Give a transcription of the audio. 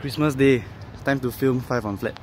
Christmas Day, time to film 5 on flat.